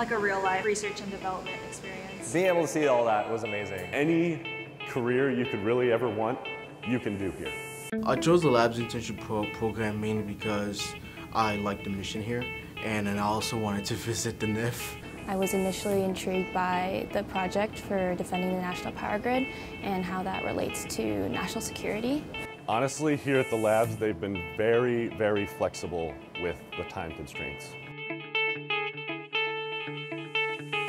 like a real life research and development experience. Being able to see all that was amazing. Any career you could really ever want, you can do here. I chose the Labs Internship pro program mainly because I like the mission here and then I also wanted to visit the NIF. I was initially intrigued by the project for defending the national power grid and how that relates to national security. Honestly, here at the labs, they've been very, very flexible with the time constraints.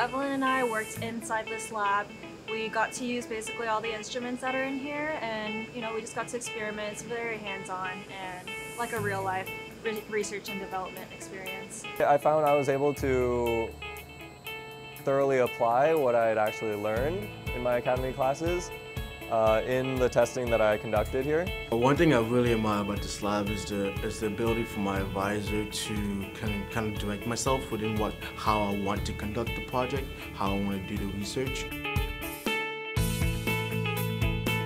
Evelyn and I worked inside this lab. We got to use basically all the instruments that are in here and you know we just got to experiment. It's very hands-on and like a real life re research and development experience. I found I was able to thoroughly apply what I had actually learned in my academy classes uh, in the testing that I conducted here. One thing I really admire about this lab is the is the ability for my advisor to kind of, kind of direct myself within what how I want to conduct the project, how I want to do the research.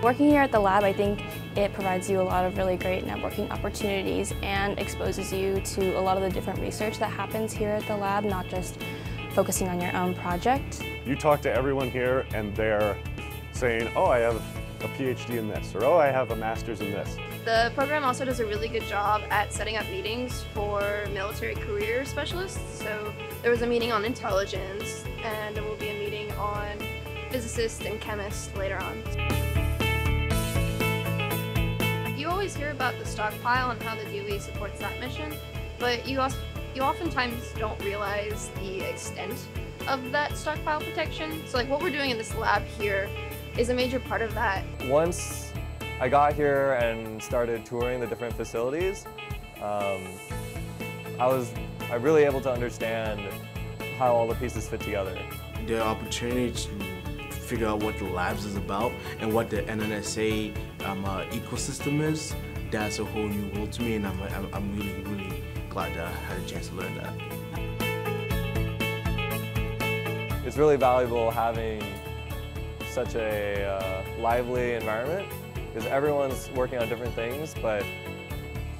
Working here at the lab, I think it provides you a lot of really great networking opportunities and exposes you to a lot of the different research that happens here at the lab, not just focusing on your own project. You talk to everyone here and they're saying, oh, I have a PhD in this, or oh, I have a master's in this. The program also does a really good job at setting up meetings for military career specialists. So there was a meeting on intelligence, and there will be a meeting on physicists and chemists later on. You always hear about the stockpile and how the DOE supports that mission, but you also you oftentimes don't realize the extent of that stockpile protection. So like what we're doing in this lab here is a major part of that. Once I got here and started touring the different facilities, um, I was I really able to understand how all the pieces fit together. The opportunity to figure out what the labs is about and what the NNSA um, uh, ecosystem is, that's a whole new world to me and I'm, I'm really, really glad that I had a chance to learn that. It's really valuable having such a uh, lively environment because everyone's working on different things, but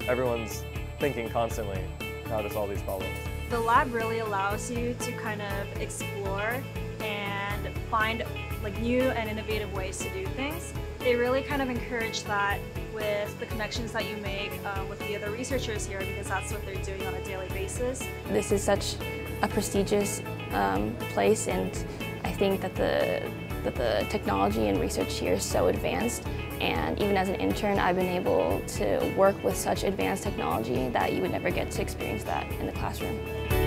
everyone's thinking constantly how to solve these problems. The lab really allows you to kind of explore and find like new and innovative ways to do things. They really kind of encourage that with the connections that you make uh, with the other researchers here because that's what they're doing on a daily basis. This is such a prestigious um, place and I think that the, that the technology and research here is so advanced and even as an intern I've been able to work with such advanced technology that you would never get to experience that in the classroom.